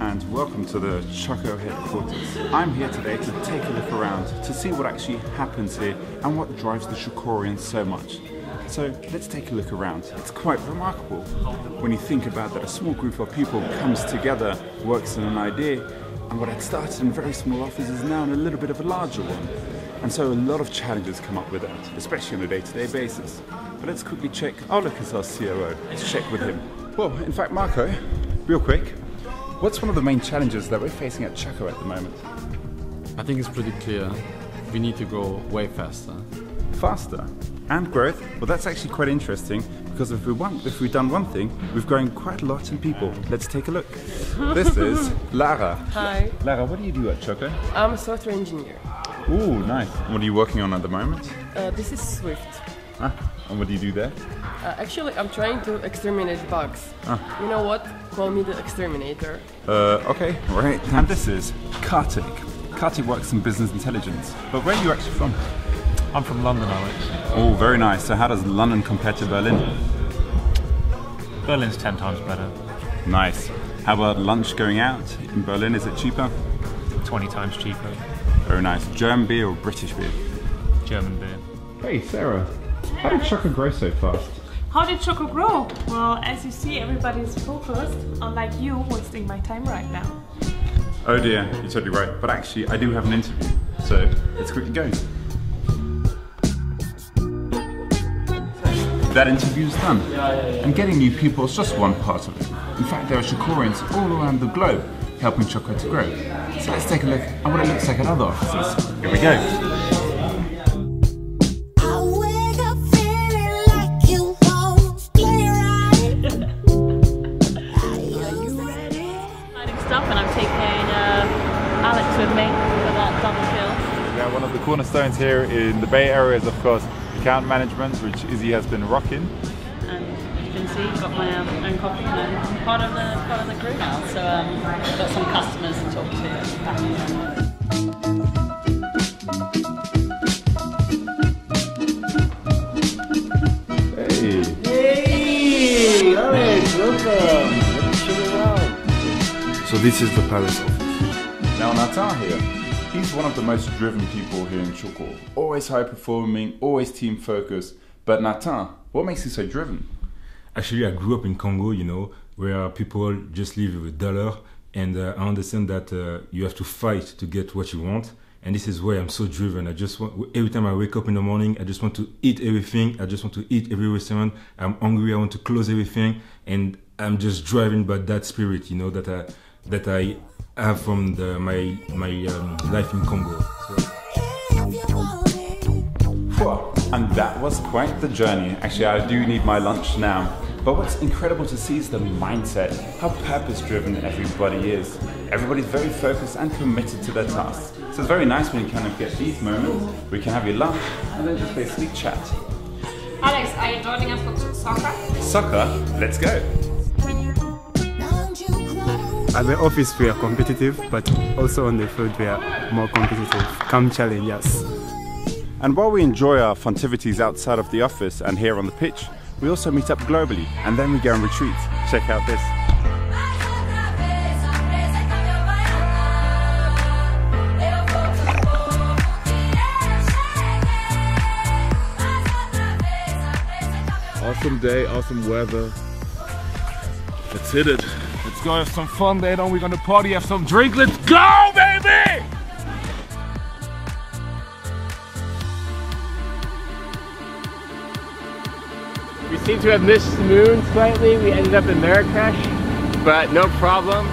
and welcome to the Choco headquarters. I'm here today to take a look around to see what actually happens here and what drives the Chocorians so much. So let's take a look around. It's quite remarkable when you think about that a small group of people comes together, works on an idea, and what had started in very small office is now in a little bit of a larger one. And so a lot of challenges come up with that, especially on a day-to-day basis. But let's quickly check. Oh, look, it's our COO. Let's check with him. Well, in fact, Marco, real quick, what's one of the main challenges that we're facing at Choco at the moment? I think it's pretty clear. We need to go way faster. Faster and growth. Well, that's actually quite interesting because if we want, if we've done one thing, we've grown quite a lot in people. Let's take a look. this is Lara. Hi, Lara, what do you do at Choco? I'm a software engineer. Ooh, nice. What are you working on at the moment? Uh, this is Swift. Ah, and what do you do there? Uh, actually, I'm trying to exterminate bugs. You know what? Call me the exterminator. Uh, okay, right. And this is Kartik. Kartik works in business intelligence. But where are you actually from? I'm from London, Alex. Oh, very nice. So how does London compare to Berlin? Berlin's 10 times better, Nice. How about lunch going out in Berlin? Is it cheaper? 20 times cheaper. Very nice. German beer or British beer? German beer. Hey, Sarah. How did Choco grow so fast? How did Choco grow? Well, as you see, everybody's focused, unlike you, wasting my time right now. Oh dear, you're totally right. But actually, I do have an interview. So let's quickly go. That interview's done. And getting new people is just one part of it. In fact, there are Chocorians all around the globe helping Choco to grow. So let's take a look at what it looks like at other offices. Here we go. Alex for that double kill. Yeah, one of the cornerstones here in the Bay Area is, of course, account management, which Izzy has been rocking. and you can see I've got my um, own coffee and I'm part of the part of the crew now. So um, I've got some customers to talk to. back. Hey. Hey, Alex, welcome. Let me show you around. So this is the Paris office. Nathan here, he's one of the most driven people here in Choco. Always high performing, always team focused. But Nathan, what makes you so driven? Actually, I grew up in Congo, you know, where people just live with a dollar, and uh, I understand that uh, you have to fight to get what you want. And this is why I'm so driven. I just want every time I wake up in the morning, I just want to eat everything. I just want to eat every restaurant. I'm hungry. I want to close everything, and I'm just driven by that spirit, you know, that I that I have from the, my my um, life in Congo. So. If you want it. Whew. And that was quite the journey. Actually, I do need my lunch now. But what's incredible to see is the mindset, how purpose driven everybody is. Everybody's very focused and committed to their tasks. So it's very nice when you kind of get these moments where you can have your lunch and then just basically chat. Alex, are you joining us for soccer? Soccer, let's go. Don't you close At the office, we are competitive, but also on the field, we are more competitive. Come challenge us. And while we enjoy our funtivities outside of the office and here on the pitch, we also meet up globally and then we go and retreat. Check out this. Awesome day, awesome weather. Let's hit it. Go have some fun later on. We're gonna party, have some drink. Let's go, baby! We seem to have missed the moon slightly. We ended up in Marrakesh, but no problem.